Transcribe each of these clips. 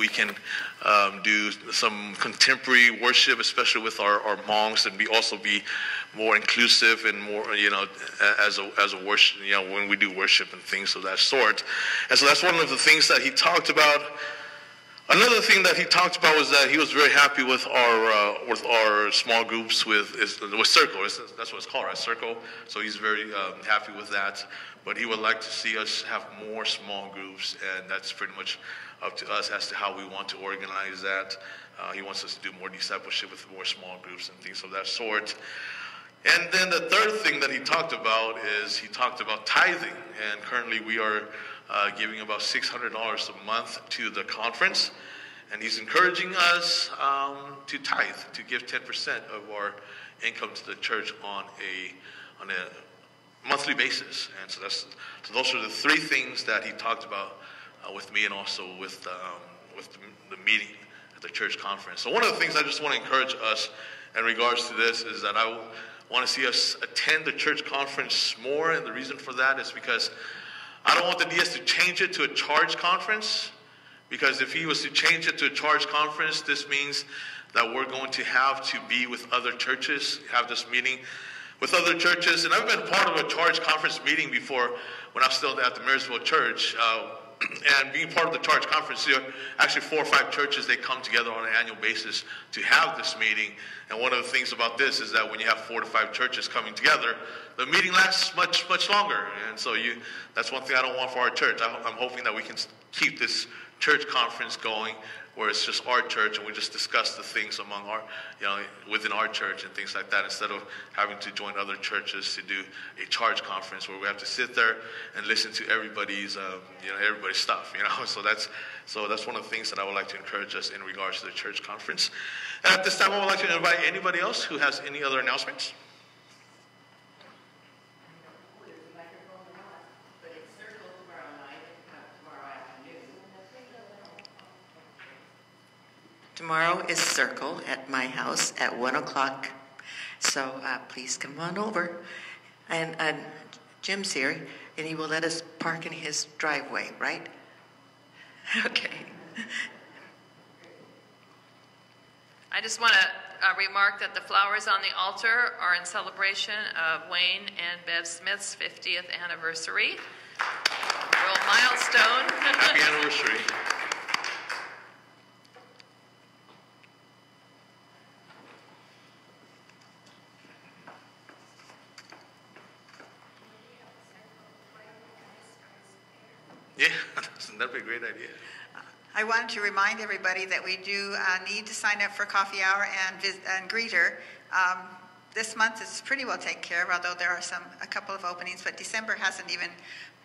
we can um, do some contemporary worship, especially with our, our monks, and be also be more inclusive and more, you know, as a, as a worship, you know, when we do worship and things of that sort. And so that's one of the things that he talked about. Another thing that he talked about was that he was very happy with our uh, with our small groups with with Circle. That's what it's called, right? Circle. So he's very um, happy with that. But he would like to see us have more small groups, and that's pretty much up to us as to how we want to organize that. Uh, he wants us to do more discipleship with more small groups and things of that sort. And then the third thing that he talked about is he talked about tithing. And currently we are uh, giving about $600 a month to the conference. And he's encouraging us um, to tithe, to give 10% of our income to the church on a, on a monthly basis. And so, that's, so those are the three things that he talked about uh, with me and also with, um, with the, the meeting at the church conference. So one of the things I just want to encourage us in regards to this is that I want to see us attend the church conference more. And the reason for that is because I don't want the DS to change it to a charge conference. Because if he was to change it to a charge conference, this means that we're going to have to be with other churches, have this meeting with other churches. And I've been part of a charge conference meeting before when I was still at the Marysville Church. Uh, and being part of the charge conference, there actually four or five churches, they come together on an annual basis to have this meeting. And one of the things about this is that when you have four to five churches coming together, the meeting lasts much, much longer. And so you, that's one thing I don't want for our church. I'm hoping that we can keep this church conference going where it's just our church and we just discuss the things among our, you know, within our church and things like that instead of having to join other churches to do a charge conference where we have to sit there and listen to everybody's, um, you know, everybody's stuff, you know. So that's, so that's one of the things that I would like to encourage us in regards to the church conference. And at this time, I would like to invite anybody else who has any other announcements. Tomorrow is Circle at my house at 1 o'clock. So uh, please come on over. And uh, Jim's here, and he will let us park in his driveway, right? Okay. I just want to uh, remark that the flowers on the altar are in celebration of Wayne and Bev Smith's 50th anniversary. Real milestone. Happy anniversary. Yeah, that'd be a great idea. I wanted to remind everybody that we do uh, need to sign up for coffee hour and, and greeter. Um, this month is pretty well taken care of, although there are some a couple of openings, but December hasn't even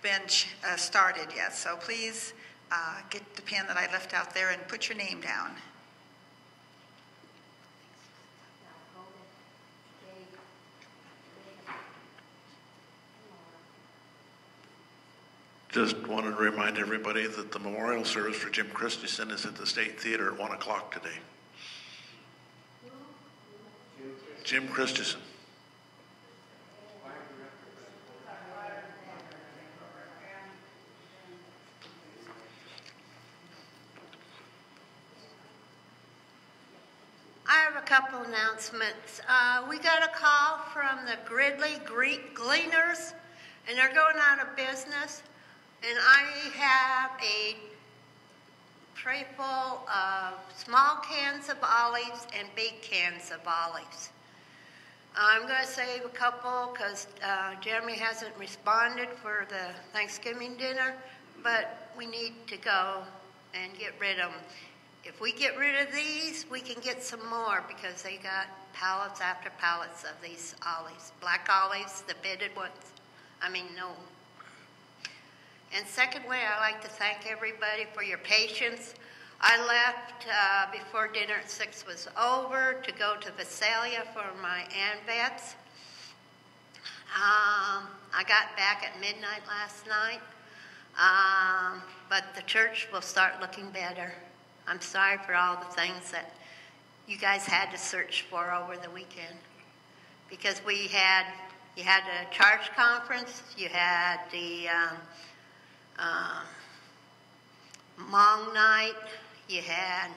been uh, started yet. So please uh, get the pen that I left out there and put your name down. Just wanted to remind everybody that the memorial service for Jim Christensen is at the State Theater at 1 o'clock today. Jim Christensen. couple announcements. Uh, we got a call from the Gridley Greek Gleaners, and they're going out of business. And I have a tray full of small cans of olives and big cans of olives. I'm going to save a couple because uh, Jeremy hasn't responded for the Thanksgiving dinner, but we need to go and get rid of them. If we get rid of these, we can get some more because they got pallets after pallets of these olives. Black olives, the bedded ones. I mean, no. And second way, I like to thank everybody for your patience. I left uh, before dinner at 6 was over to go to Visalia for my AMVETS. Um, I got back at midnight last night, um, but the church will start looking better. I'm sorry for all the things that you guys had to search for over the weekend. Because we had, you had a charge conference, you had the um, uh, Hmong night, you had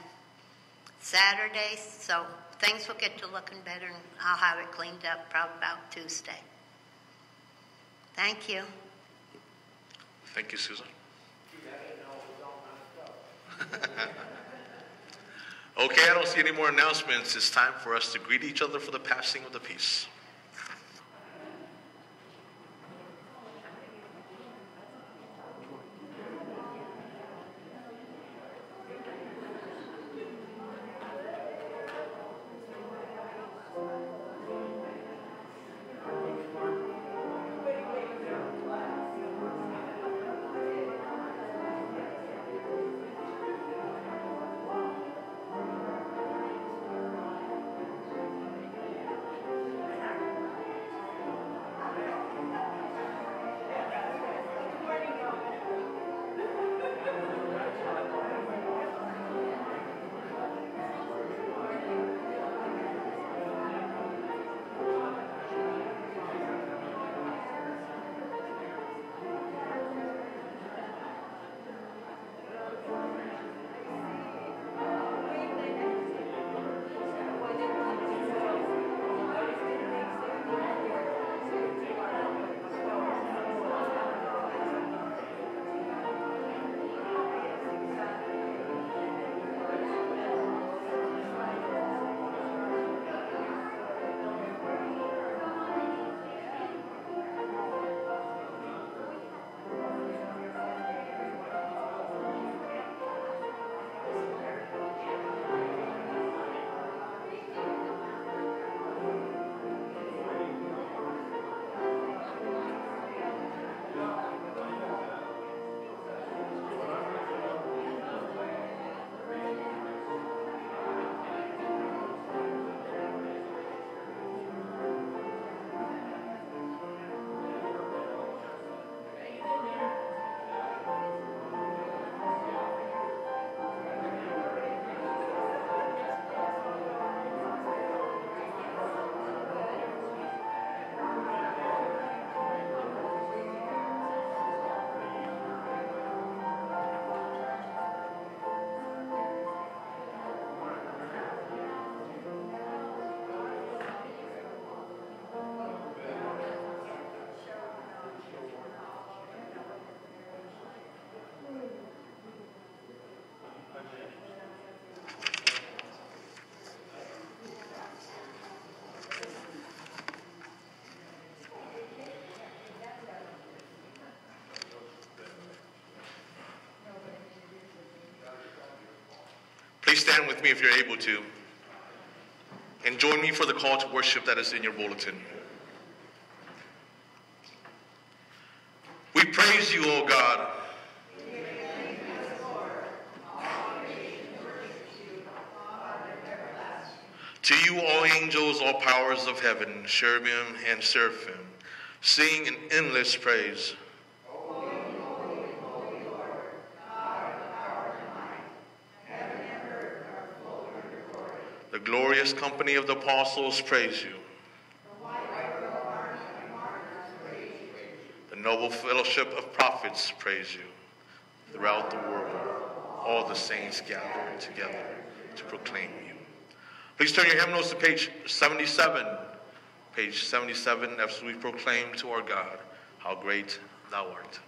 Saturday, so things will get to looking better and I'll have it cleaned up probably about Tuesday. Thank you. Thank you, Susan. Okay, I don't see any more announcements. It's time for us to greet each other for the passing of the peace. Stand with me if you're able to. And join me for the call to worship that is in your bulletin. We praise you, O God. To you, all angels, all powers of heaven, cherubim and seraphim, sing an endless praise. The glorious company of the apostles praise you. The noble fellowship of prophets praise you. Throughout the world, all the saints gather together to proclaim you. Please turn your hymnals to page 77. Page 77 as we proclaim to our God, How great thou art.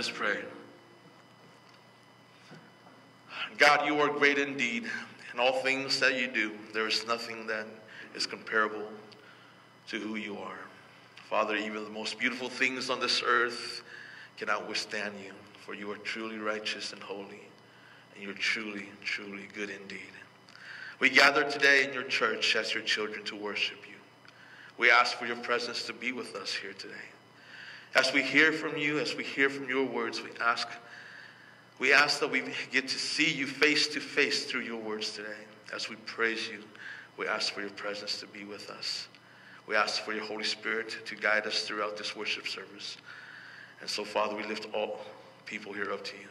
Us pray. God, you are great indeed. In all things that you do, there is nothing that is comparable to who you are. Father, even the most beautiful things on this earth cannot withstand you, for you are truly righteous and holy, and you're truly, truly good indeed. We gather today in your church as your children to worship you. We ask for your presence to be with us here today. As we hear from you, as we hear from your words, we ask, we ask that we get to see you face to face through your words today. As we praise you, we ask for your presence to be with us. We ask for your Holy Spirit to guide us throughout this worship service. And so, Father, we lift all people here up to you.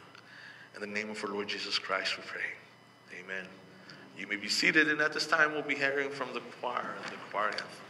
In the name of our Lord Jesus Christ, we pray. Amen. You may be seated, and at this time, we'll be hearing from the choir, the choir anthem.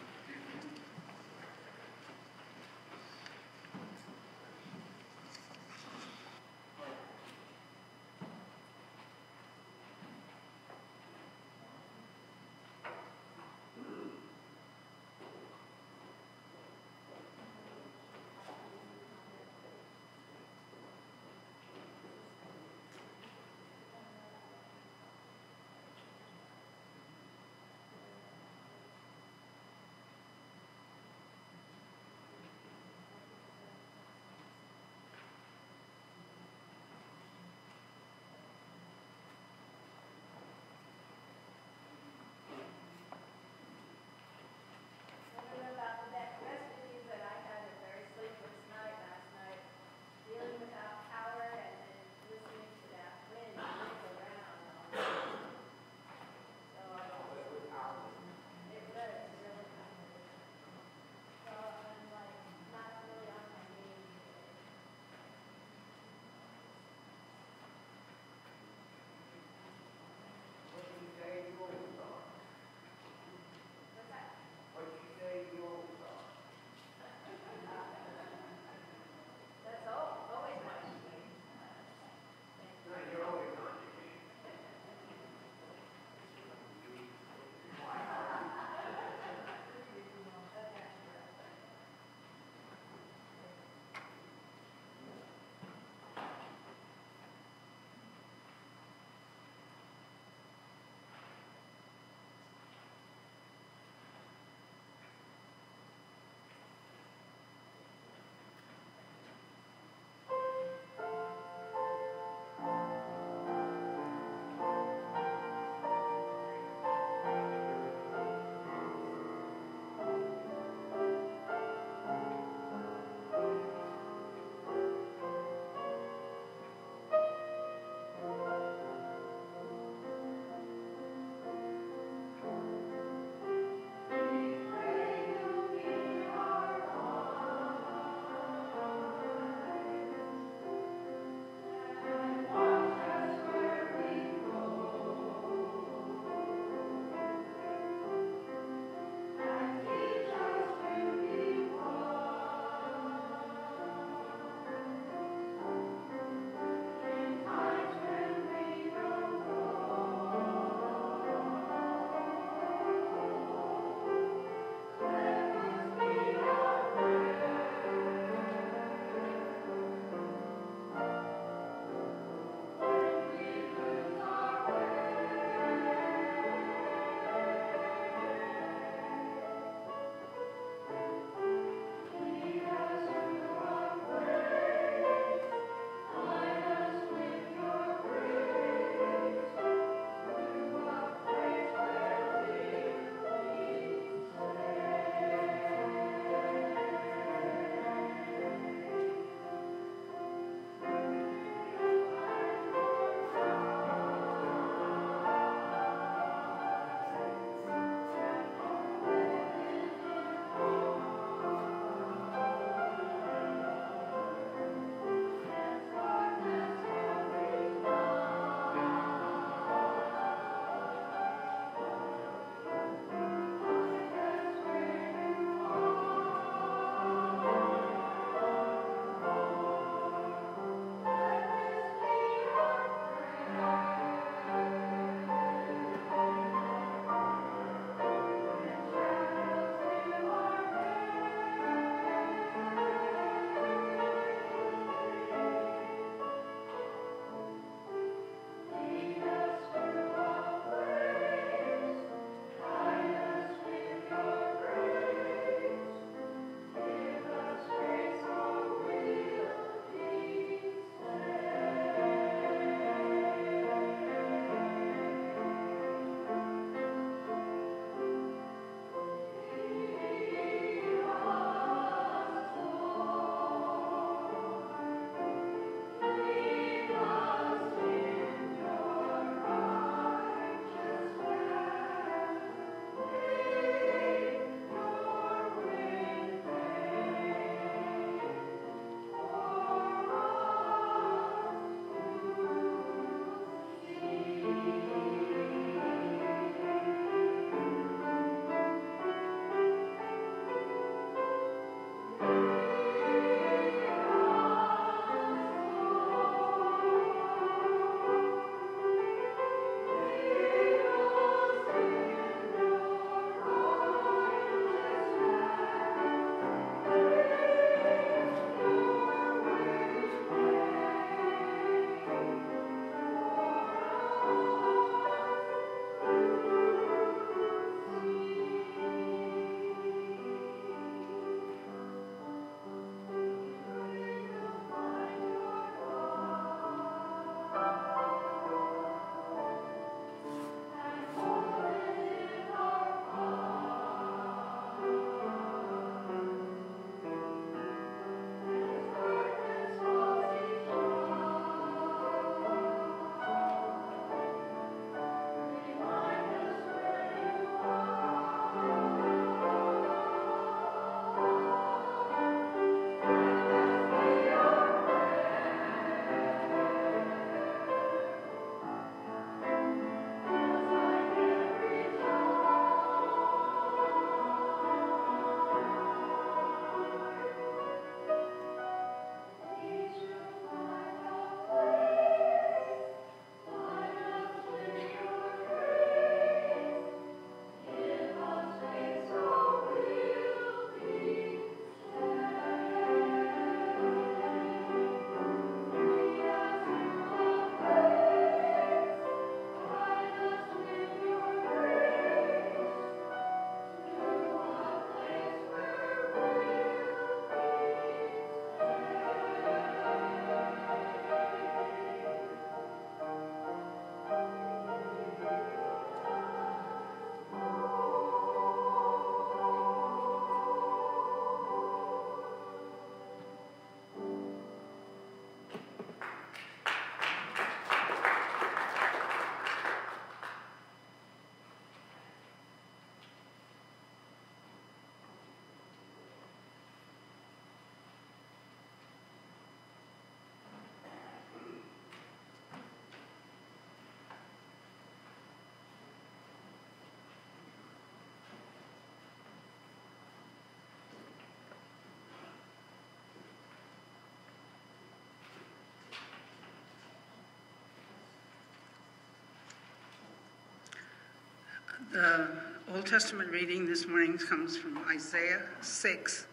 The Old Testament reading this morning comes from Isaiah 6,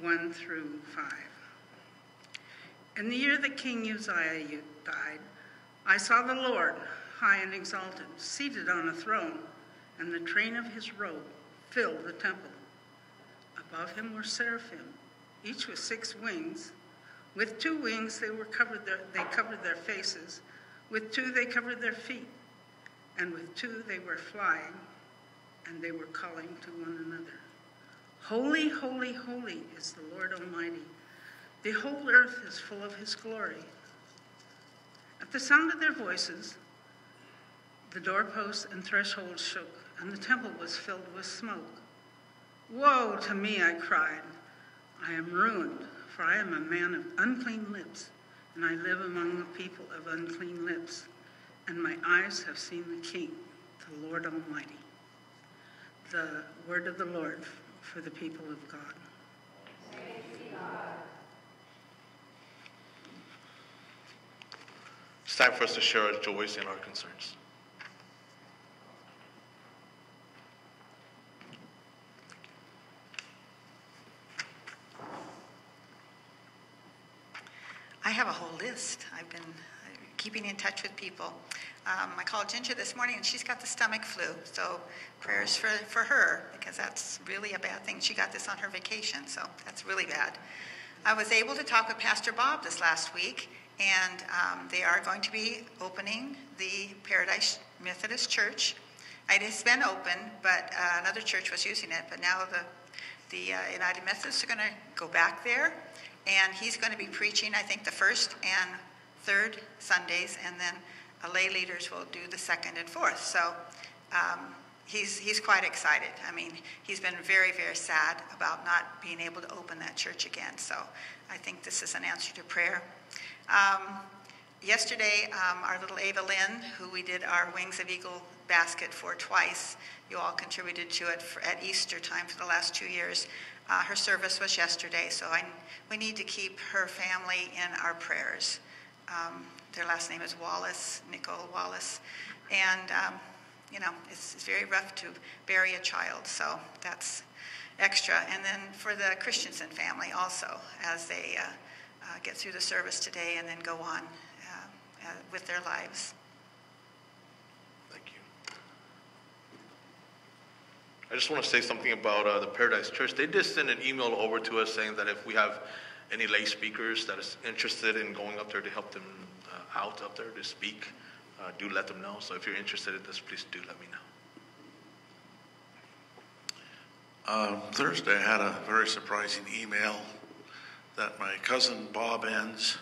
1 through 5. In the year that King Uzziah died, I saw the Lord high and exalted, seated on a throne, and the train of his robe filled the temple. Above him were seraphim, each with six wings. With two wings they were covered their, they covered their faces, with two they covered their feet, and with two they were flying, and they were calling to one another. Holy, holy, holy is the Lord Almighty. The whole earth is full of his glory. At the sound of their voices, the doorposts and thresholds shook, and the temple was filled with smoke. Woe to me, I cried. I am ruined, for I am a man of unclean lips, and I live among the people of unclean lips, and my eyes have seen the King, the Lord Almighty. The word of the Lord for the people of God. It's time for us to share our joys and our concerns. I have a whole list. I've been keeping in touch with people. Um, I called Ginger this morning and she's got the stomach flu. So prayers for, for her because that's really a bad thing. She got this on her vacation, so that's really bad. I was able to talk with Pastor Bob this last week, and um, they are going to be opening the Paradise Methodist Church. It has been open, but uh, another church was using it. But now the the uh, United Methodists are going to go back there, and he's going to be preaching. I think the first and third Sundays, and then lay leaders will do the second and fourth. So. Um, he's, he's quite excited. I mean, he's been very, very sad about not being able to open that church again. So I think this is an answer to prayer. Um, yesterday, um, our little Ava Lynn, who we did our Wings of Eagle basket for twice, you all contributed to it for, at Easter time for the last two years. Uh, her service was yesterday, so I, we need to keep her family in our prayers. Um, their last name is Wallace, Nicole Wallace. And um, you know, it's, it's very rough to bury a child, so that's extra. And then for the Christensen family also, as they uh, uh, get through the service today and then go on uh, uh with their lives. Thank you. I just want to say something about uh, the Paradise Church. They did send an email over to us saying that if we have any lay speakers that is interested in going up there to help them uh, out up there to speak, uh, do let them know. So if you're interested in this, please do let me know. Uh, Thursday, I had a very surprising email that my cousin Bob Enns,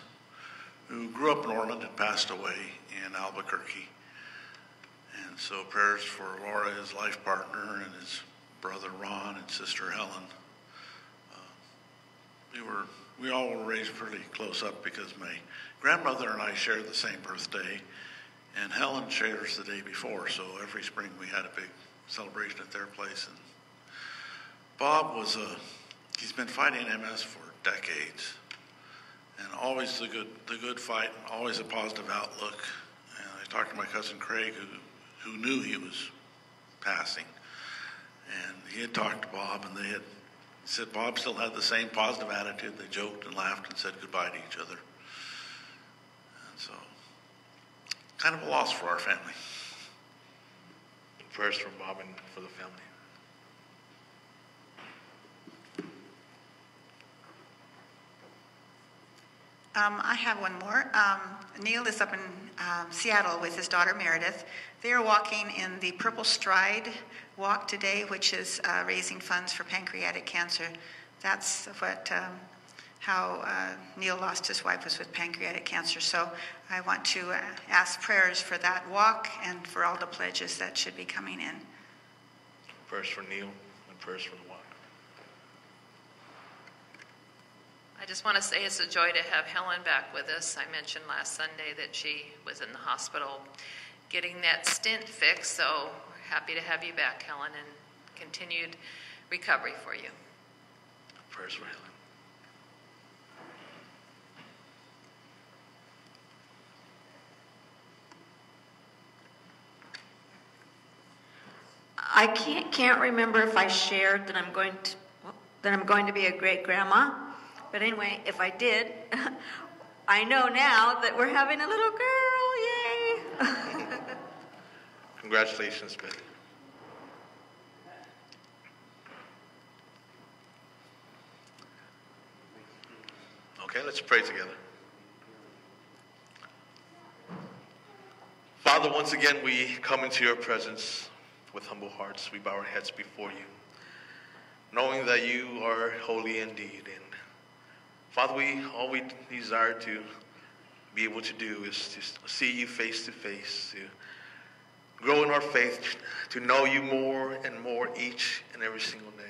who grew up in Orland, had passed away in Albuquerque. And so prayers for Laura, his life partner, and his brother Ron and sister Helen. Uh, we were we all were raised pretty close up because my grandmother and I shared the same birthday, and Helen shares the day before, so every spring we had a big celebration at their place. And Bob was a, he's been fighting MS for decades, and always the good, the good fight, and always a positive outlook. And I talked to my cousin Craig, who, who knew he was passing, and he had talked to Bob, and they had said Bob still had the same positive attitude. They joked and laughed and said goodbye to each other. And so kind of a loss for our family. Prayers from Bob and for the family. Um, I have one more. Um, Neil is up in um, Seattle with his daughter Meredith. They are walking in the Purple Stride Walk today, which is uh, raising funds for pancreatic cancer. That's what um, how uh, Neil lost his wife was with pancreatic cancer. So I want to uh, ask prayers for that walk and for all the pledges that should be coming in. Prayers for Neil and prayers for the walk. I just want to say it's a joy to have Helen back with us. I mentioned last Sunday that she was in the hospital getting that stint fixed, so happy to have you back, Helen, and continued recovery for you. Prayers for Helen. I can't, can't remember if I shared that I'm going to, that I'm going to be a great grandma. But anyway, if I did, I know now that we're having a little girl. Yay! Congratulations, Betty. Okay, let's pray together. Father, once again, we come into your presence with humble hearts. We bow our heads before you, knowing that you are holy indeed. And Father, we all we desire to be able to do is to see you face to face, to grow in our faith, to know you more and more each and every single day.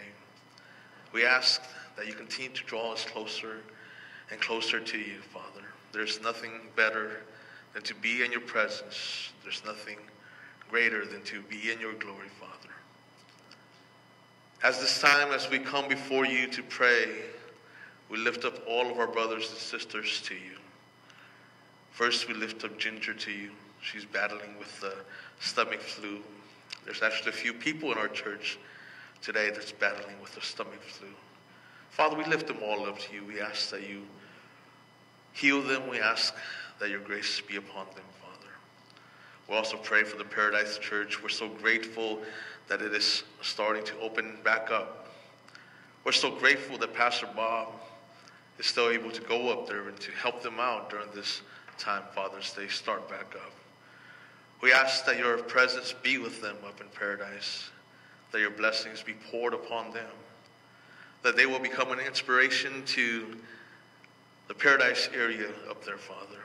We ask that you continue to draw us closer and closer to you, Father. There's nothing better than to be in your presence. There's nothing greater than to be in your glory, Father. As this time, as we come before you to pray, we lift up all of our brothers and sisters to you. First, we lift up Ginger to you. She's battling with the stomach flu. There's actually a few people in our church today that's battling with the stomach flu. Father, we lift them all up to you. We ask that you heal them. We ask that your grace be upon them, Father. We also pray for the Paradise Church. We're so grateful that it is starting to open back up. We're so grateful that Pastor Bob is still able to go up there and to help them out during this time, Father, as they start back up. We ask that your presence be with them up in paradise, that your blessings be poured upon them, that they will become an inspiration to the paradise area up there, Father.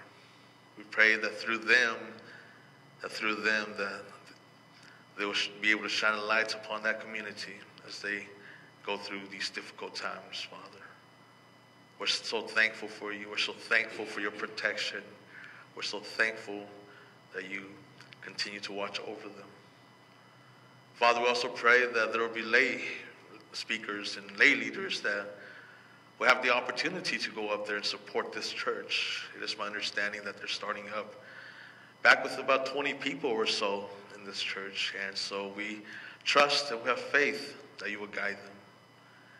We pray that through them, that through them, that they will be able to shine a light upon that community as they go through these difficult times, Father. We're so thankful for you. We're so thankful for your protection. We're so thankful that you continue to watch over them. Father, we also pray that there will be lay speakers and lay leaders that will have the opportunity to go up there and support this church. It is my understanding that they're starting up back with about 20 people or so in this church. And so we trust and we have faith that you will guide them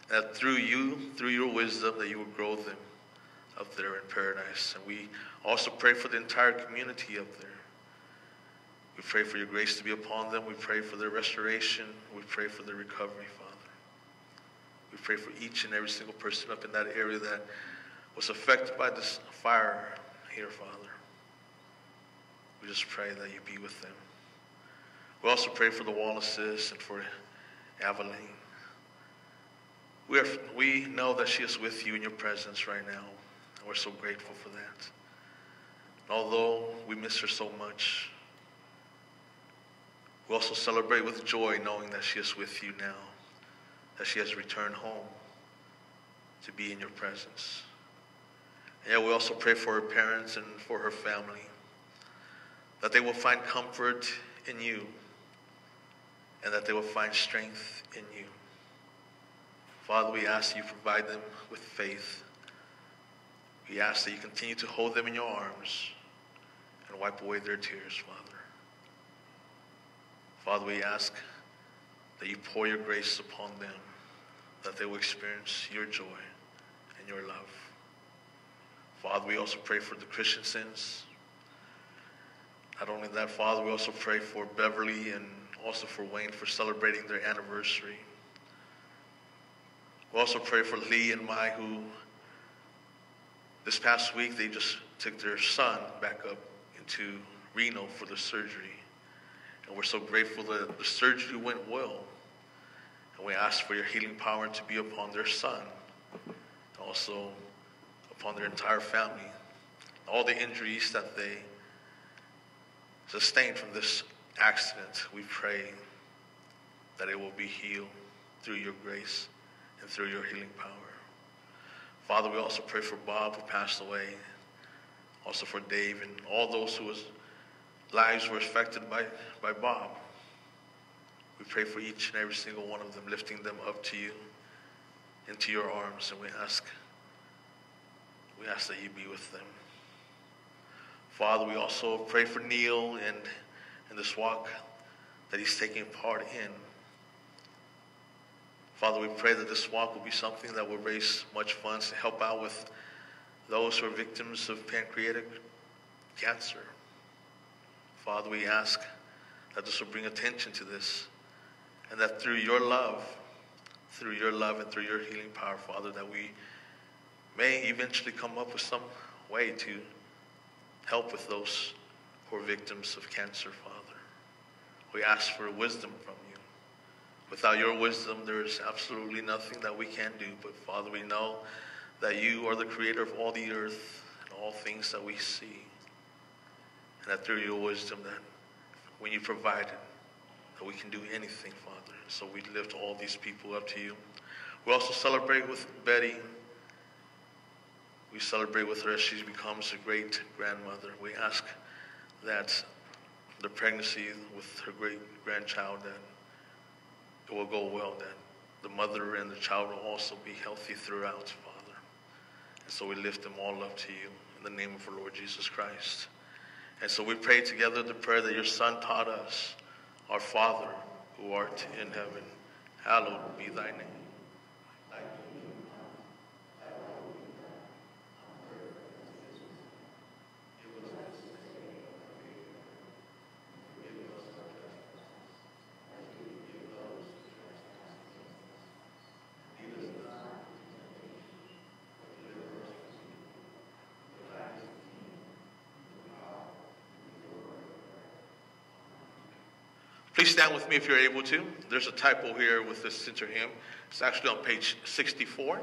that through you, through your wisdom, that you will grow them up there in paradise. And we also pray for the entire community up there. We pray for your grace to be upon them. We pray for their restoration. We pray for their recovery, Father. We pray for each and every single person up in that area that was affected by this fire here, Father. We just pray that you be with them. We also pray for the Wallaces and for Aveline. We, are, we know that she is with you in your presence right now, and we're so grateful for that. Although we miss her so much, we also celebrate with joy knowing that she is with you now, that she has returned home to be in your presence. And yet we also pray for her parents and for her family, that they will find comfort in you and that they will find strength in you. Father, we ask that you provide them with faith. We ask that you continue to hold them in your arms and wipe away their tears, Father. Father, we ask that you pour your grace upon them, that they will experience your joy and your love. Father, we also pray for the Christian Christiansens. Not only that, Father, we also pray for Beverly and also for Wayne for celebrating their anniversary. We also pray for Lee and Mai, who this past week they just took their son back up into Reno for the surgery. And we're so grateful that the surgery went well. And we ask for your healing power to be upon their son, and also upon their entire family. All the injuries that they sustained from this accident, we pray that it will be healed through your grace and through your healing power. Father, we also pray for Bob who passed away, also for Dave and all those whose lives were affected by, by Bob. We pray for each and every single one of them, lifting them up to you, into your arms, and we ask, we ask that you be with them. Father, we also pray for Neil and, and this walk that he's taking part in. Father, we pray that this walk will be something that will raise much funds to help out with those who are victims of pancreatic cancer. Father, we ask that this will bring attention to this and that through your love, through your love and through your healing power, Father, that we may eventually come up with some way to help with those who are victims of cancer, Father. We ask for wisdom from you. Without your wisdom, there is absolutely nothing that we can do. But Father, we know that you are the creator of all the earth and all things that we see. And that through your wisdom, that when you provide it, that we can do anything, Father. So we lift all these people up to you. We also celebrate with Betty. We celebrate with her as she becomes a great grandmother. We ask that the pregnancy with her great grandchild that it will go well, that the mother and the child will also be healthy throughout, Father. And so we lift them all up to you in the name of our Lord Jesus Christ. And so we pray together the prayer that your Son taught us, our Father who art in heaven, hallowed be thy name. Please stand with me if you're able to. There's a typo here with the center hymn. It's actually on page 64.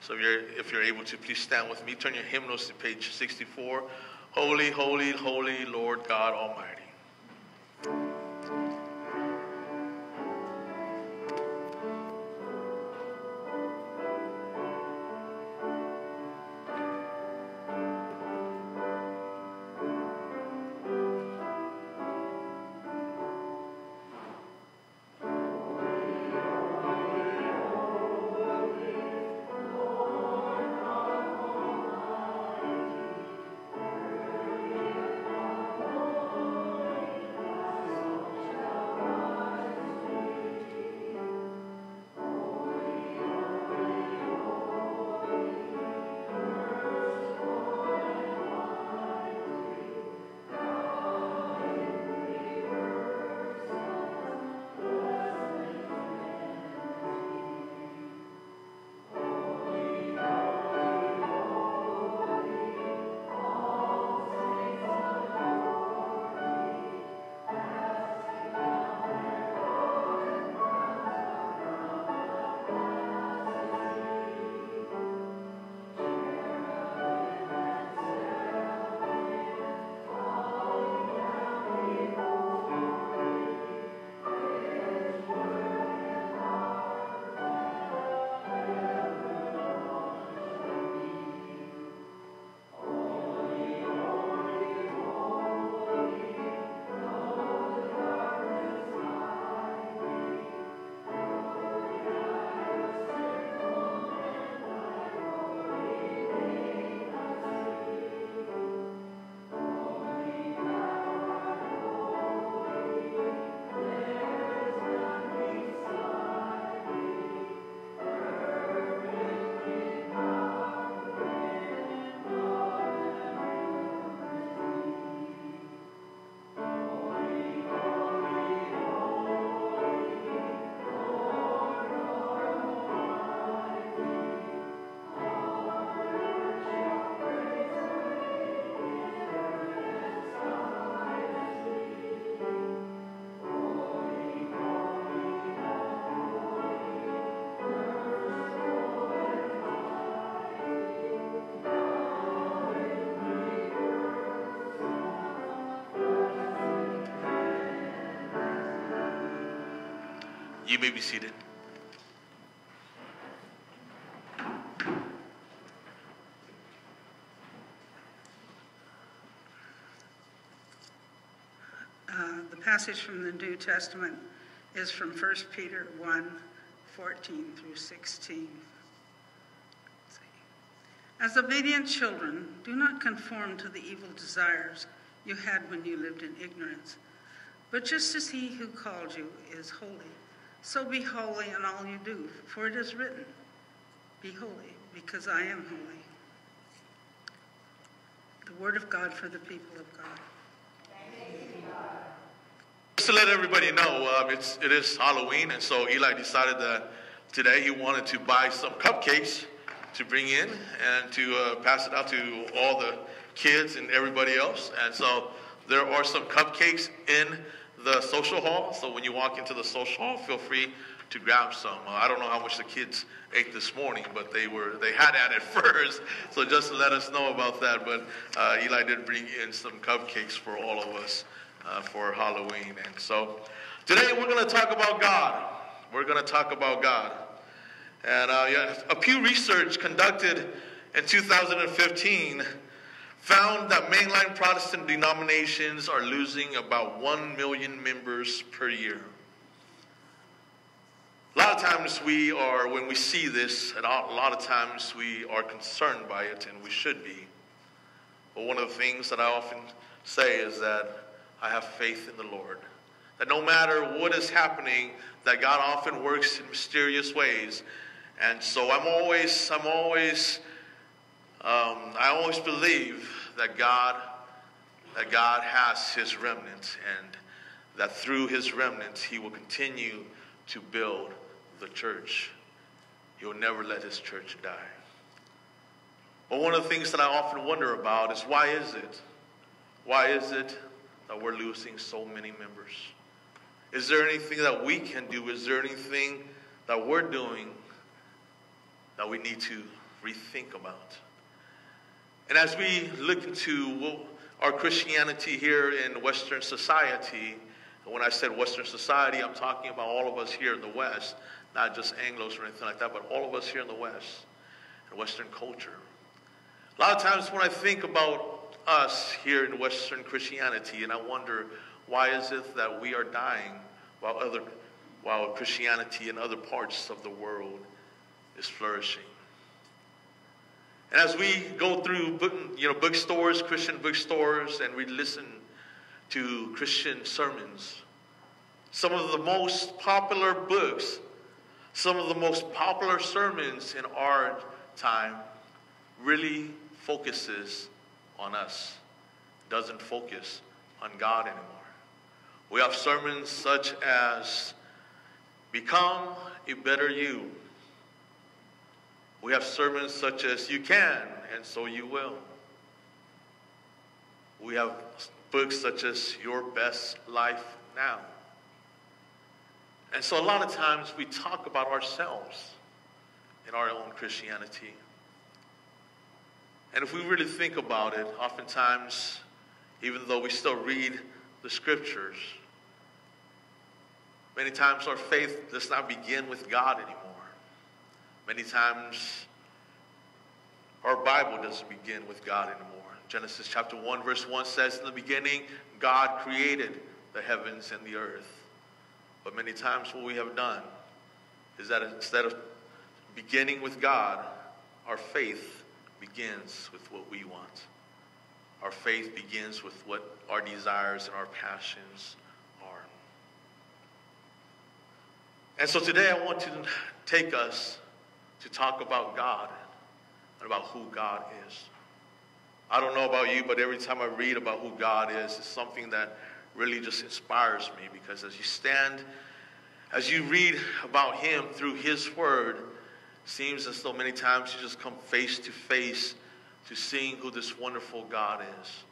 So if you're, if you're able to, please stand with me. Turn your hymnals to page 64. Holy, holy, holy Lord God Almighty. You may be seated. Uh, The passage from the New Testament is from 1 Peter 1, 14 through 16. As obedient children, do not conform to the evil desires you had when you lived in ignorance. But just as he who called you is holy, So be holy in all you do, for it is written, Be holy, because I am holy. The word of God for the people of God. Just to let everybody know, um, it's, it is Halloween, and so Eli decided that today he wanted to buy some cupcakes to bring in and to uh, pass it out to all the kids and everybody else. And so there are some cupcakes in the social hall. So when you walk into the social hall, feel free to grab some. Uh, I don't know how much the kids ate this morning, but they were they had at it first. So just to let us know about that. But uh, Eli did bring in some cupcakes for all of us uh, for Halloween. And so today we're going to talk about God. We're going to talk about God. And uh, yeah, a Pew Research conducted in 2015 found that mainline Protestant denominations are losing about 1 million members per year. A lot of times we are, when we see this, and a lot of times we are concerned by it, and we should be. But one of the things that I often say is that I have faith in the Lord. That no matter what is happening, that God often works in mysterious ways. And so I'm always, I'm always, um, I always believe that God, that God has His remnant, and that through His remnant He will continue to build the church. He will never let His church die. But one of the things that I often wonder about is why is it? Why is it that we're losing so many members? Is there anything that we can do? Is there anything that we're doing that we need to rethink about? And as we look into our Christianity here in Western society, and when I said Western society, I'm talking about all of us here in the West, not just Anglos or anything like that, but all of us here in the West, in Western culture. A lot of times when I think about us here in Western Christianity, and I wonder why is it that we are dying while other while Christianity in other parts of the world is flourishing. And as we go through book, you know, bookstores, Christian bookstores, and we listen to Christian sermons, some of the most popular books, some of the most popular sermons in our time really focuses on us, doesn't focus on God anymore. We have sermons such as Become a Better You. We have sermons such as You Can, and So You Will. We have books such as Your Best Life Now. And so a lot of times we talk about ourselves in our own Christianity. And if we really think about it, oftentimes, even though we still read the scriptures, many times our faith does not begin with God anymore. Many times our Bible doesn't begin with God anymore. Genesis chapter 1, verse 1 says, In the beginning, God created the heavens and the earth. But many times what we have done is that instead of beginning with God, our faith begins with what we want. Our faith begins with what our desires and our passions are. And so today I want to take us to talk about God and about who God is. I don't know about you, but every time I read about who God is, it's something that really just inspires me because as you stand, as you read about Him through His Word, seems as though many times you just come face to face to seeing who this wonderful God is,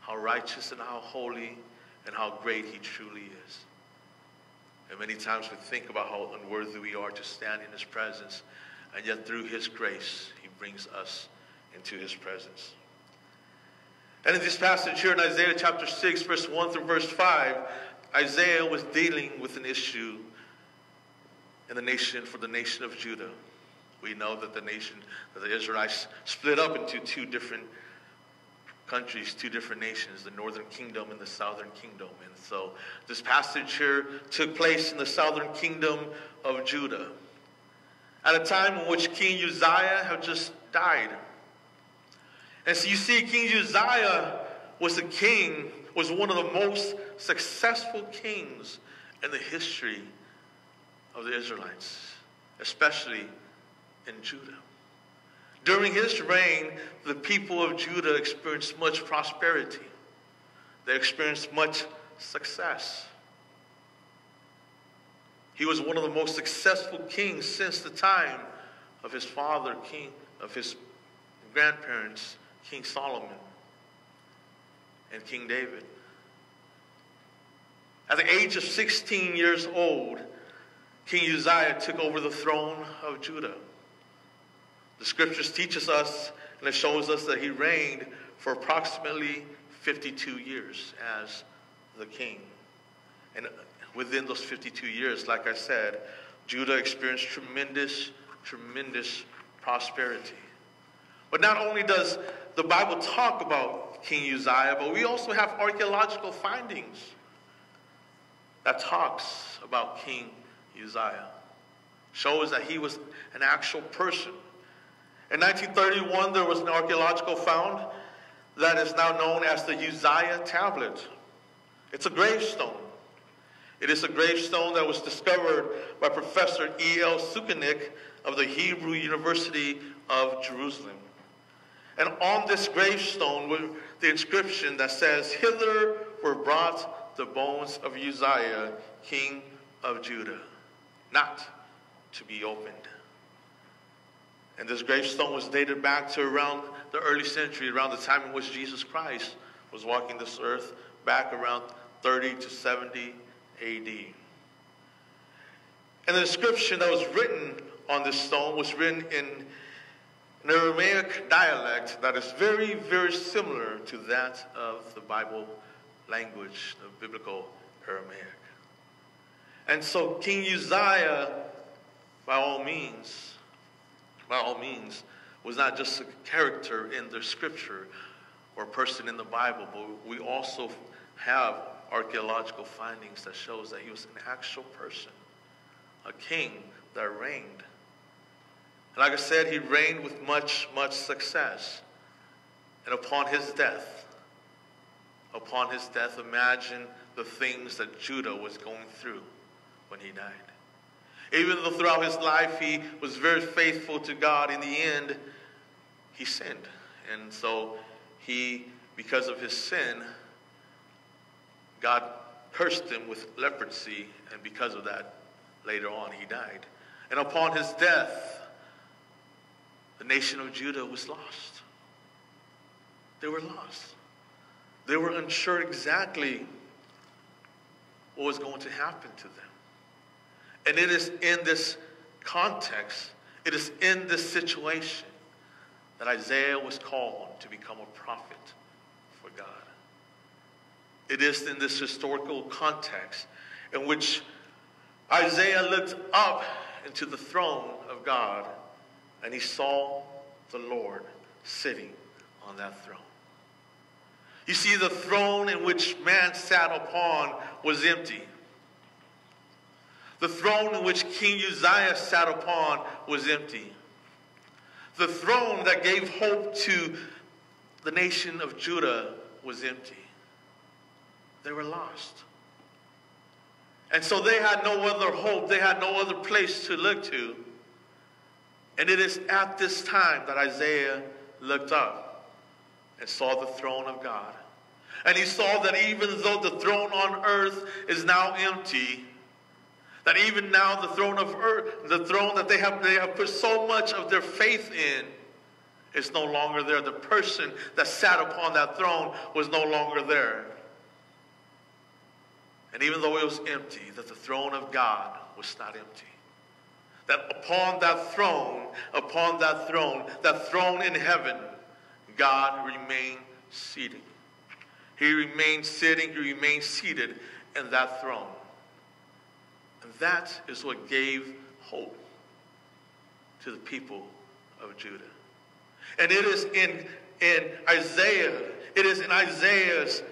how righteous and how holy and how great He truly is. And many times we think about how unworthy we are to stand in His presence, and yet through His grace, He brings us into His presence. And in this passage here in Isaiah chapter 6, verse 1 through verse 5, Isaiah was dealing with an issue in the nation for the nation of Judah. We know that the nation, that the Israelites split up into two different countries, two different nations, the northern kingdom and the southern kingdom. And so this passage here took place in the southern kingdom of Judah at a time in which King Uzziah had just died. And so you see, King Uzziah was a king, was one of the most successful kings in the history of the Israelites, especially in Judah. During his reign, the people of Judah experienced much prosperity. They experienced much success. He was one of the most successful kings since the time of his father, king, of his grandparents, King Solomon and King David. At the age of 16 years old, King Uzziah took over the throne of Judah. The scriptures teaches us and it shows us that he reigned for approximately 52 years as the king. And within those 52 years, like I said, Judah experienced tremendous, tremendous prosperity. But not only does the Bible talk about King Uzziah, but we also have archaeological findings that talks about King Uzziah. Shows that he was an actual person. In 1931, there was an archaeological found that is now known as the Uzziah tablet. It's a gravestone. It is a gravestone that was discovered by Professor E.L. Sukenik of the Hebrew University of Jerusalem. And on this gravestone was the inscription that says, Hither were brought the bones of Uzziah, king of Judah, not to be opened. And this gravestone was dated back to around the early century, around the time in which Jesus Christ was walking this earth, back around 30 to 70 AD. And the inscription that was written on this stone was written in an Aramaic dialect that is very, very similar to that of the Bible language, the biblical Aramaic. And so King Uzziah, by all means, by all means, was not just a character in the scripture or a person in the Bible, but we also have archaeological findings that shows that he was an actual person, a king that reigned. And like I said, he reigned with much, much success. And upon his death, upon his death, imagine the things that Judah was going through when he died. Even though throughout his life he was very faithful to God, in the end, he sinned. And so he, because of his sin, God cursed him with leprosy, and because of that, later on he died. And upon his death, the nation of Judah was lost. They were lost. They were unsure exactly what was going to happen to them. And it is in this context, it is in this situation that Isaiah was called to become a prophet. It is in this historical context in which Isaiah looked up into the throne of God and he saw the Lord sitting on that throne. You see, the throne in which man sat upon was empty. The throne in which King Uzziah sat upon was empty. The throne that gave hope to the nation of Judah was empty. They were lost. And so they had no other hope, they had no other place to look to. And it is at this time that Isaiah looked up and saw the throne of God. And he saw that even though the throne on earth is now empty, that even now the throne of earth, the throne that they have, they have put so much of their faith in, is no longer there. The person that sat upon that throne was no longer there. And even though it was empty, that the throne of God was not empty that upon that throne, upon that throne, that throne in heaven, God remained seated. He remained sitting, he remained seated in that throne. And that is what gave hope to the people of Judah. And it is in, in Isaiah, it is in Isaiah's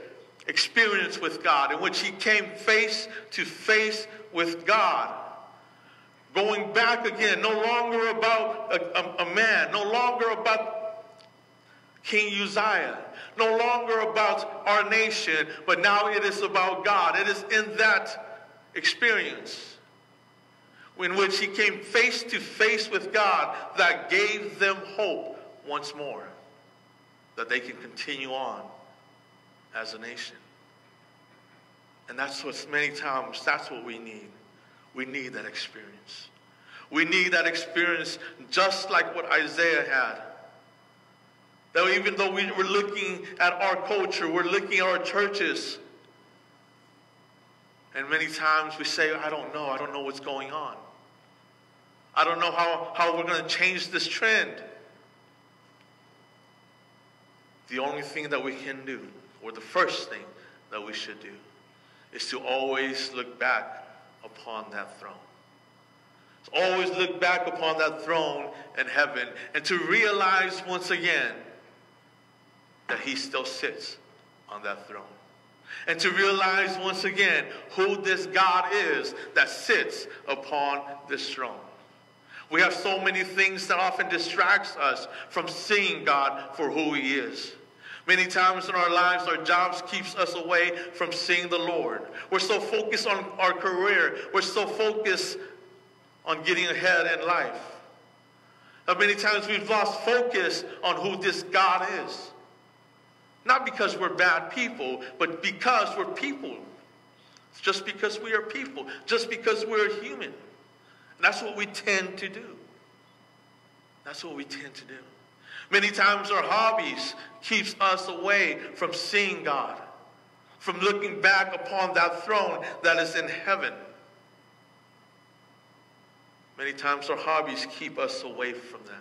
experience with God, in which he came face to face with God Going back again, no longer about a, a, a man, no longer about King Uzziah, no longer about our nation, but now it is about God. It is in that experience in which he came face to face with God, that gave them hope once more that they can continue on as a nation. And that's what many times, that's what we need. We need that experience. We need that experience just like what Isaiah had. That even though we were looking at our culture, we're looking at our churches, and many times we say, I don't know, I don't know what's going on. I don't know how, how we're going to change this trend. The only thing that we can do, or the first thing that we should do, is to always look back upon that throne. To always look back upon that throne in heaven and to realize once again that He still sits on that throne. And to realize once again who this God is that sits upon this throne. We have so many things that often distracts us from seeing God for who He is. Many times in our lives, our jobs keeps us away from seeing the Lord. We're so focused on our career. We're so focused on getting ahead in life. How many times we've lost focus on who this God is. Not because we're bad people, but because we're people. Just because we are people, just because we're human. And that's what we tend to do. That's what we tend to do. Many times our hobbies keeps us away from seeing God, from looking back upon that throne that is in heaven. Many times our hobbies keep us away from that.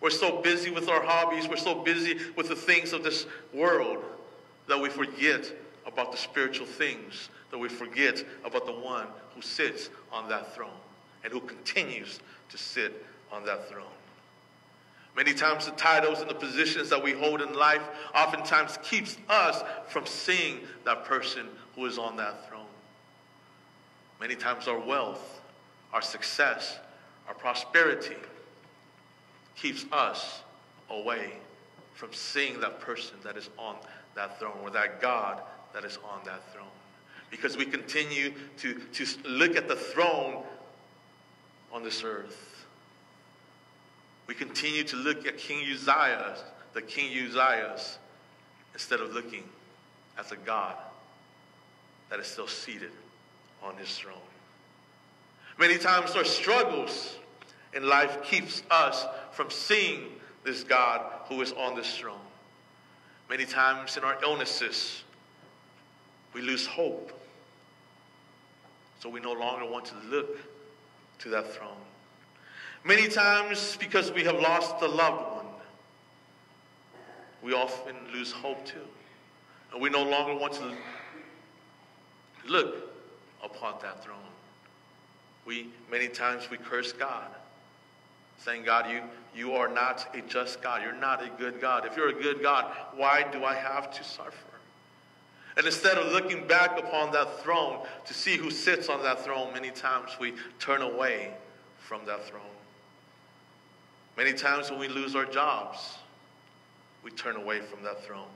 We're so busy with our hobbies, we're so busy with the things of this world that we forget about the spiritual things, that we forget about the one who sits on that throne and who continues to sit on that throne. Many times the titles and the positions that we hold in life oftentimes keeps us from seeing that person who is on that throne. Many times our wealth, our success, our prosperity keeps us away from seeing that person that is on that throne or that God that is on that throne. Because we continue to, to look at the throne on this earth. We continue to look at King Uzziah, the King Uzziah, instead of looking at the God that is still seated on his throne. Many times our struggles in life keeps us from seeing this God who is on this throne. Many times in our illnesses, we lose hope. So we no longer want to look to that throne. Many times, because we have lost a loved one, we often lose hope too. And we no longer want to look upon that throne. We, many times, we curse God saying, God, you, you are not a just God. You're not a good God. If you're a good God, why do I have to suffer? And instead of looking back upon that throne to see who sits on that throne, many times we turn away from that throne. Many times when we lose our jobs, we turn away from that throne.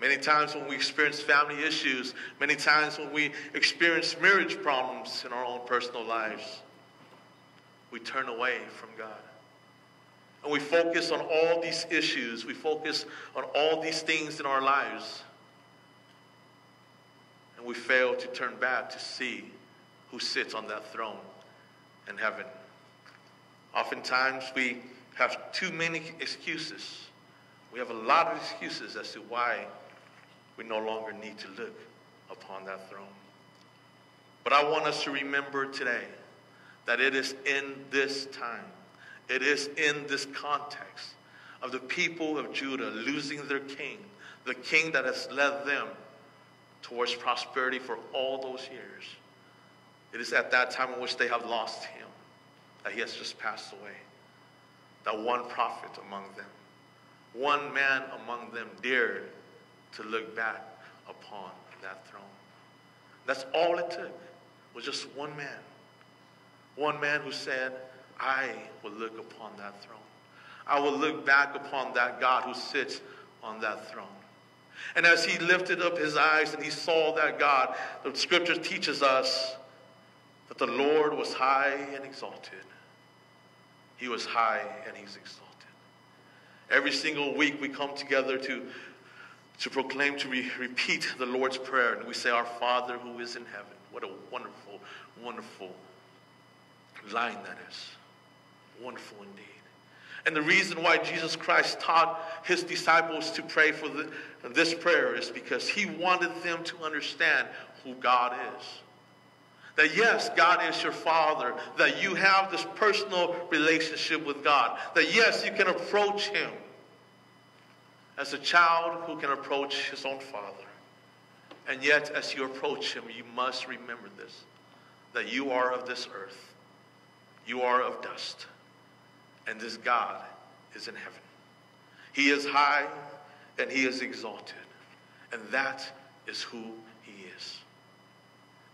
Many times when we experience family issues, many times when we experience marriage problems in our own personal lives, we turn away from God. And we focus on all these issues, we focus on all these things in our lives. And we fail to turn back to see who sits on that throne in heaven. Oftentimes we have too many excuses. We have a lot of excuses as to why we no longer need to look upon that throne. But I want us to remember today that it is in this time, it is in this context of the people of Judah losing their king, the king that has led them towards prosperity for all those years. It is at that time in which they have lost him that he has just passed away. That one prophet among them, one man among them dared to look back upon that throne. That's all it took, was just one man one man who said, I will look upon that throne. I will look back upon that God who sits on that throne. And as he lifted up his eyes and he saw that God, the scripture teaches us that the Lord was high and exalted. He was high and he's exalted. Every single week we come together to, to proclaim, to re- repeat the Lord's Prayer, and we say, Our Father who is in heaven. What a wonderful, wonderful line that is. Wonderful indeed. And the reason why Jesus Christ taught his disciples to pray for the, this prayer is because he wanted them to understand who God is. That yes, God is your Father. That you have this personal relationship with God. That yes, you can approach Him as a child who can approach his own Father. And yet, as you approach Him, you must remember this that you are of this earth, you are of dust, and this God is in heaven. He is high and He is exalted, and that is who.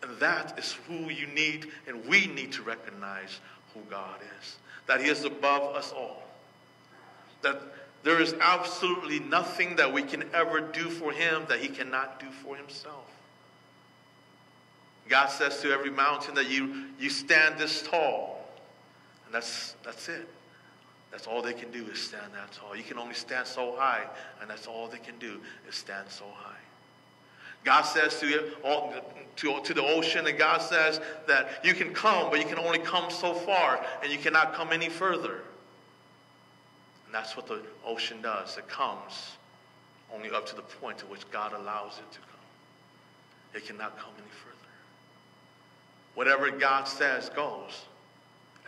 And that is who you need and we need to recognize who God is. That He is above us all. That there is absolutely nothing that we can ever do for Him that He cannot do for Himself. God says to every mountain that you, you stand this tall. And that's, that's it. That's all they can do is stand that tall. You can only stand so high, and that's all they can do is stand so high. God says to, all, to, to the ocean, and God says that you can come, but you can only come so far, and you cannot come any further. And that's what the ocean does. It comes only up to the point at which God allows it to come. It cannot come any further. Whatever God says goes.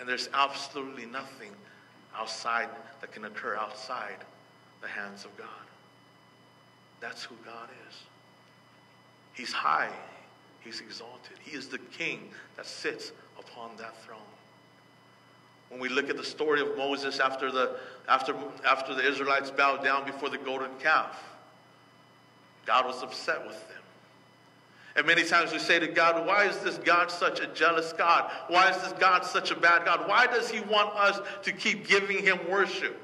And there's absolutely nothing outside that can occur outside the hands of God. That's who God is. He's high, He's exalted. He is the king that sits upon that throne. When we look at the story of Moses after the, after, after the Israelites bowed down before the golden calf, God was upset with them. And many times we say to God, Why is this God such a jealous God? Why is this God such a bad God? Why does He want us to keep giving Him worship?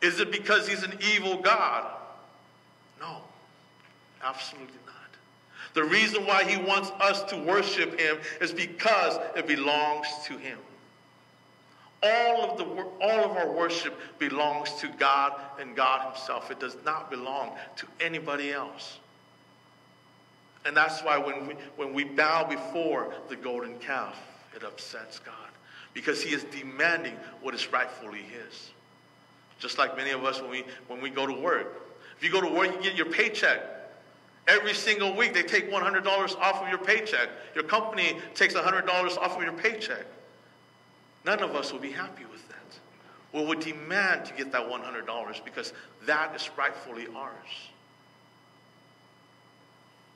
Is it because He's an evil God? No, absolutely. The reason why He wants us to worship Him is because it belongs to Him. All of, the, all of our worship belongs to God and God Himself. It does not belong to anybody else. And that's why when we, when we bow before the golden calf, it upsets God. Because He is demanding what is rightfully His. Just like many of us when we, when we go to work. If you go to work, you get your paycheck. Every single week, they take $100 off of your paycheck. Your company takes $100 off of your paycheck. None of us will be happy with that. We would demand to get that $100 because that is rightfully ours.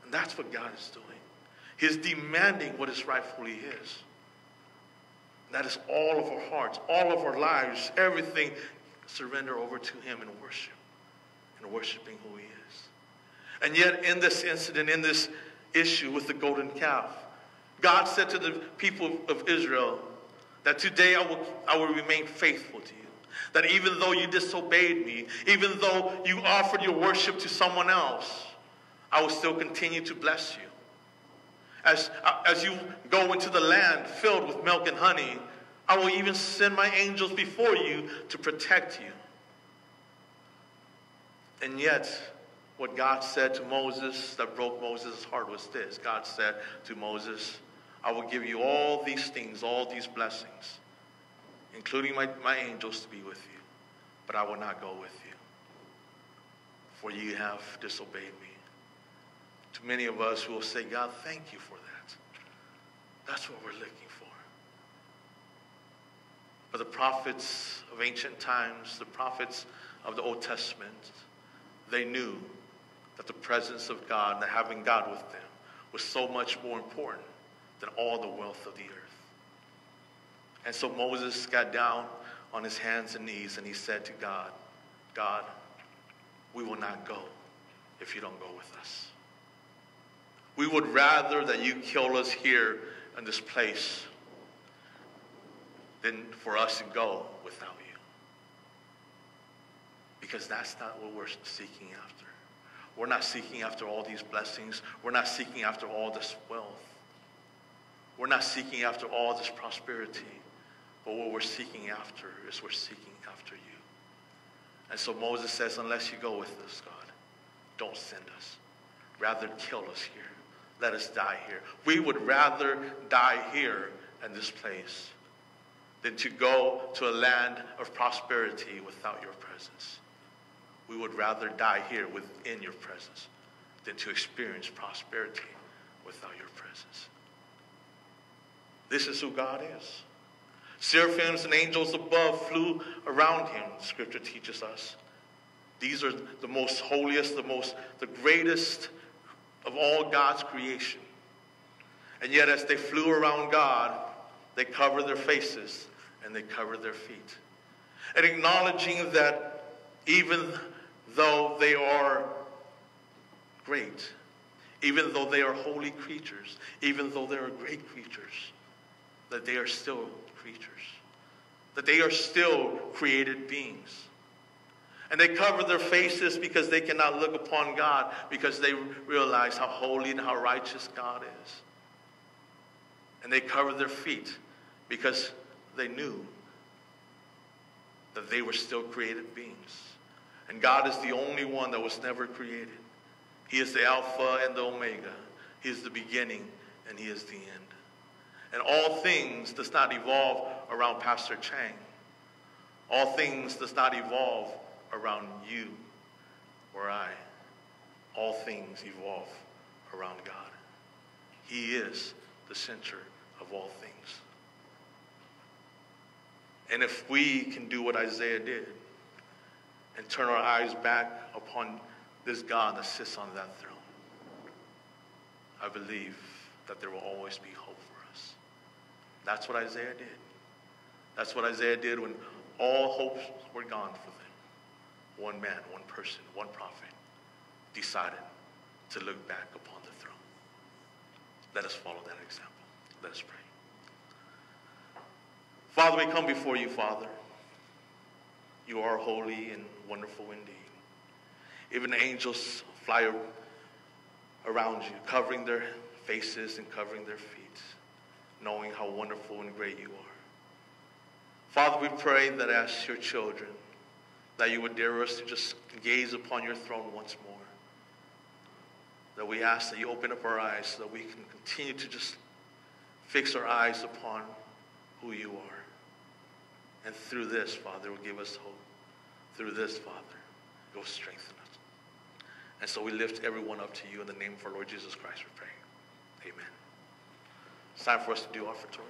And that's what God is doing. He's demanding what is rightfully His. That is all of our hearts, all of our lives, everything surrender over to Him in worship, and worshiping who He is. And yet, in this incident, in this issue with the golden calf, God said to the people of Israel, that today I will, I will remain faithful to you. That even though you disobeyed me, even though you offered your worship to someone else, I will still continue to bless you. As, as you go into the land filled with milk and honey, I will even send my angels before you to protect you. And yet, what God said to Moses that broke Moses' heart was this God said to Moses, I will give you all these things, all these blessings, including my, my angels to be with you. But I will not go with you, for you have disobeyed me. To many of us, we will say, God, thank you for that. That's what we're looking for. But the prophets of ancient times, the prophets of the Old Testament, they knew that the presence of God and having God with them was so much more important than all the wealth of the earth. And so Moses got down on his hands and knees and he said to God, God, we will not go if you don't go with us. We would rather that you kill us here in this place than for us to go without you. Because that's not what we're seeking after. We're not seeking after all these blessings. We're not seeking after all this wealth. we're not seeking after all this prosperity, but what we're seeking after is we're seeking after you. And so Moses says, unless you go with us, God, don't send us. Rather kill us here. Let us die here. We would rather die here in this place than to go to a land of prosperity without your presence. We would rather die here within your presence than to experience prosperity without your presence. This is who God is. Seraphims and angels above flew around him, scripture teaches us. These are the most holiest, the most, the greatest of all God's creation. And yet, as they flew around God, they covered their faces and they covered their feet. And acknowledging that even though they are great, even though they are holy creatures, even though they are great creatures, that they are still creatures, that they are still created beings. And they cover their faces because they cannot look upon God because they realize how holy and how righteous God is. And they cover their feet because they knew that they were still created beings. And God is the only one that was never created. He is the Alpha and the Omega. He is the beginning and He is the end. And all things does not evolve around Pastor Chang. All things does not evolve around you or I. All things evolve around God. He is the center of all things. And if we can do what Isaiah did and turn our eyes back upon this God that sits on that throne, I believe that there will always be hope for us. That's what Isaiah did. That's what Isaiah did when all hopes were gone for them. One man, one person, one prophet decided to look back upon the throne. Let us follow that example. Let us pray. Father, we come before you, Father. You are holy and wonderful indeed. Even the angels fly around you, covering their faces and covering their feet, knowing how wonderful and great you are. Father, we pray that as your children, that you would dare us to just gaze upon your throne once more. That we ask that you open up our eyes so that we can continue to just fix our eyes upon who you are. And through this, Father, will give us hope. Through this, Father, will strengthen us. And so we lift everyone up to you in the name of our Lord Jesus Christ, we pray. Amen. It's time for us to do offertory.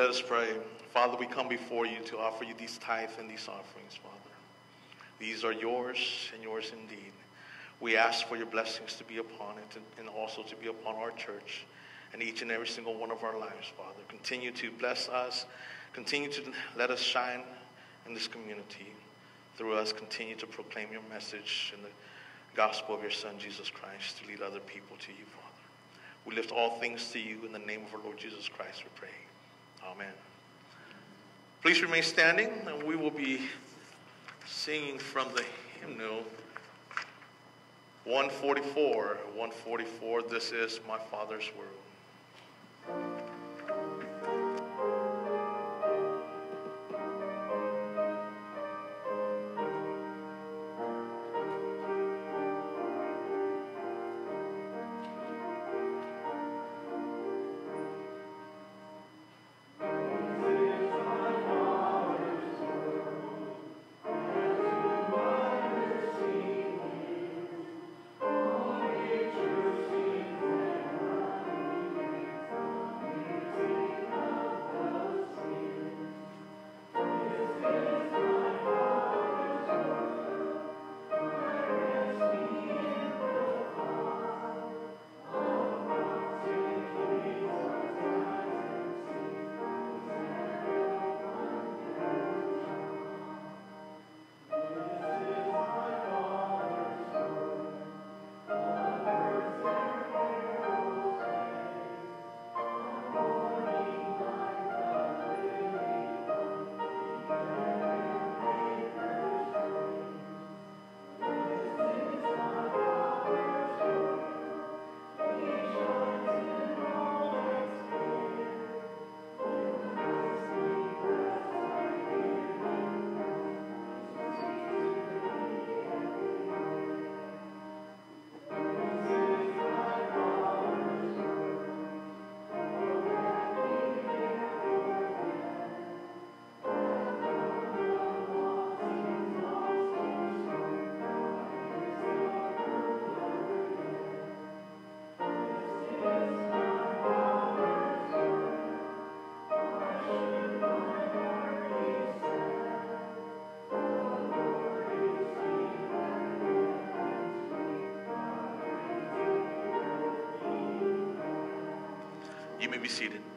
Let us pray. Father, we come before you to offer you these tithes and these offerings, Father. These are yours and yours indeed. We ask for your blessings to be upon it and, and also to be upon our church and each and every single one of our lives, Father. Continue to bless us. Continue to let us shine in this community. Through us, continue to proclaim your message in the gospel of your Son, Jesus Christ, to lead other people to you, Father. We lift all things to you in the name of our Lord Jesus Christ, we pray. Amen. Please remain standing, and we will be singing from the hymnal 144. 144, This is My Father's World. May be seated.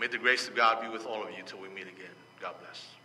May the grace of God be with all of you till we meet again. God bless.